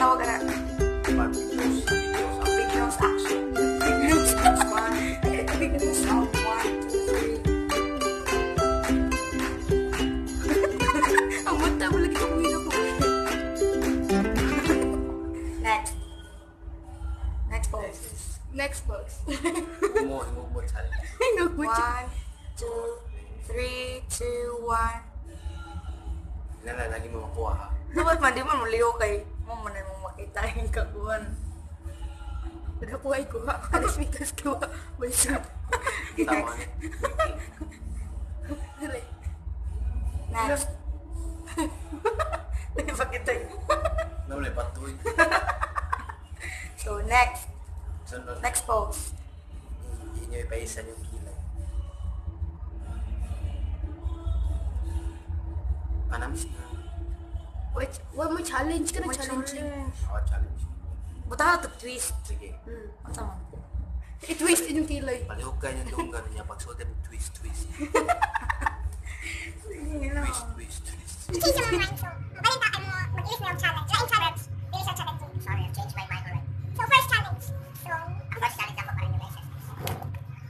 now we're gonna. One. Big nose Next. Next pose. Next pose. One, two, three, two, one. Nala, lagi mo makuha ha. Dapat man, di mo liyo kay. Mo makita yung kaguan. Nagapuhay ko ha. Alas mitas ko ha. Tama. Dali. Next. Dali pakita yun. Nawala patuloy. So, next. Sunod. Next pose. Hindi nyo ipaisan yung kilay. Panamis na. Wait, wala mo challenge ka na challenge. Ako challenge. Buta ka twist. Sige. Hmm. Ang sama. I-twist yung kilay. Palihog ka yung dunggan niya. Pag suot mo, twist, twist. Twist, twist, twist. I-change yung mga mind. So, balintaan mo, mag-ilis mo yung challenge. Lain challenge. Bilis ang challenge. Sorry, I've changed my mind already. So, first challenge. So, ang first challenge ako pa rin yung exercise.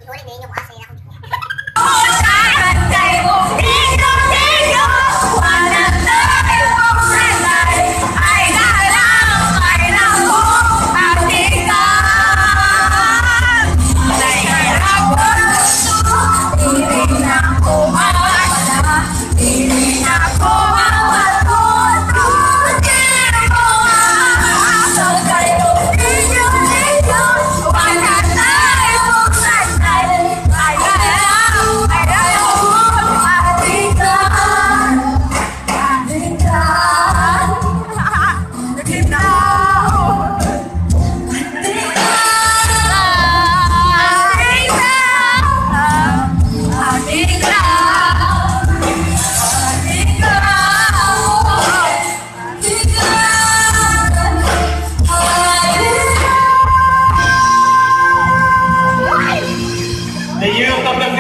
Ihuli din yung na E eu também